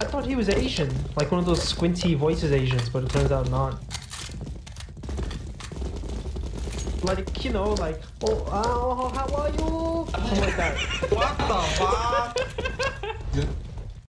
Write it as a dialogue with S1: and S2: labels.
S1: I thought he was Asian, like one of those squinty voices Asians, but it turns out not. Like you know, like oh, oh how are you? Something like that.
S2: What the fuck?